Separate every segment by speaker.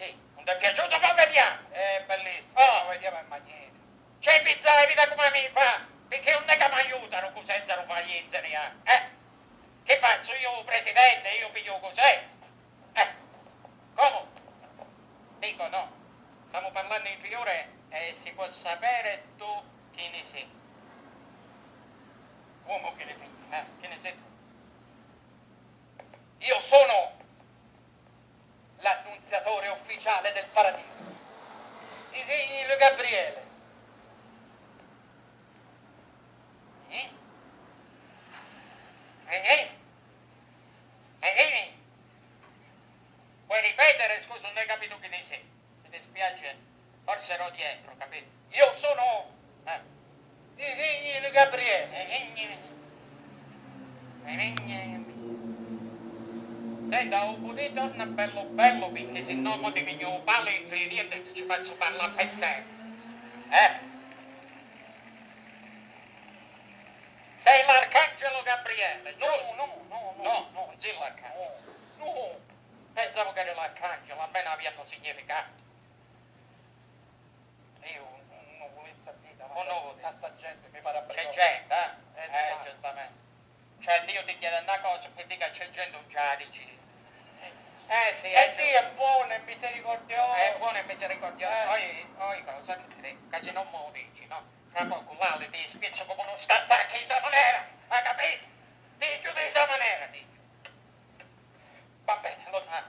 Speaker 1: Che? Non ti è piaciuto? Poi vediamo.
Speaker 2: È bellissimo. Oh. Vediamo il magnete.
Speaker 1: C'è pizza la vita come mi fa? Perché non è che mi aiutano senza non fa niente, eh? Che faccio io presidente, io piglio con senza? Eh? Come? Dico no. Stiamo parlando in fiore e si può sapere tu chi ne sei.
Speaker 2: Uomo che ne sei?
Speaker 1: Eh? Che ne sei tu?
Speaker 2: Io sono l'annunziatore ufficiale del paradiso. Il, Gabriele.
Speaker 1: Eh? Eh, eh? Puoi ripetere, scusa, non hai capito chi ne sei. Mi dispiace, forse ero dietro, capito?
Speaker 2: Io sono
Speaker 1: Eh.
Speaker 2: il Gabriele.
Speaker 1: Eh, eh, eh. Eh, eh, eh. Senta, di torna bello bello, perché se no mo ti piglio un palo in riente e ci faccio parlare per sempre. Eh? Sei l'arcangelo Gabriele, No,
Speaker 2: no, no, no. No,
Speaker 1: no, non sei l'arcangelo.
Speaker 2: No.
Speaker 1: Pensavo che eri l'arcangelo, almeno abbiano significato.
Speaker 2: Io non, non volessi dire, ma Oh, no. tanta gente mi pare C'è
Speaker 1: gente, eh? Eh, Eh, giustamente. Cioè Dio ti chiede una cosa e dica c'è gente non già dici. Eh sì, E è Dio
Speaker 2: è buono e misericordioso. È
Speaker 1: buono e misericordioso. Eh. Poi, cosa dire? Quasi non me lo dici, no? Fra poco l'ale ti spiazzo come uno startacco in samanera, hai capito? Dici di samanera, dici.
Speaker 2: Va bene, allora.
Speaker 1: Ah.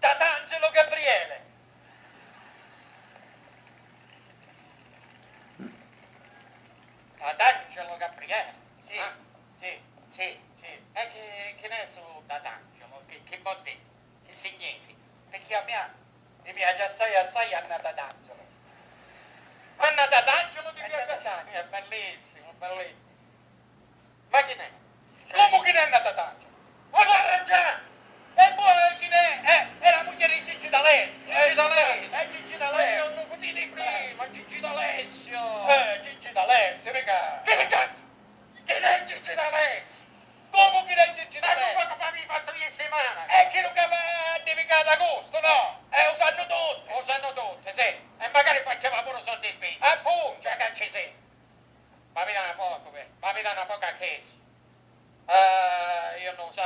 Speaker 2: Tatangelo Gabriele.
Speaker 1: Ad Angelo Gabriele.
Speaker 2: Sì, Ah, sì,
Speaker 1: sì.
Speaker 2: sì.
Speaker 1: E che, che ne so da D'Angelo? che, che botte, che significa?
Speaker 2: Perché a me mi piace assai assai Anna d'Angelo.
Speaker 1: Anna d'Angelo ti Anna piace assai? È bellissimo, bellissimo. Ma chi ne è?
Speaker 2: Come chi ne è Anna d'Angelo?
Speaker 1: Ma guarda già!
Speaker 2: E poi chi ne è? Eh, è la moglie di Gigi D'Alessio! Gigi eh, eh, D'Alessio! È Gigi D'Alessio! Non lo
Speaker 1: potevi prima! Gigi D'Alessio!
Speaker 2: Eh, Gigi D'Alessio!
Speaker 1: ligando na qualquer case. Ah, eu não sei